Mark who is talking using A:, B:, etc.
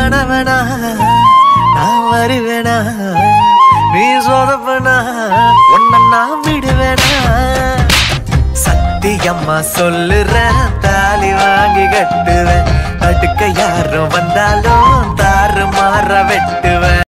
A: கணவனா? நான் வருவேனா? நீ சொதப்பனா? உன்னை நான் விடுவேனா? சத்தியம்மா சொல்லுற தாலி வாங்கி கட்டுவேன். தடுக்க யாரும் வந்தாலும் தாறு மாற வெட்டுவேன்.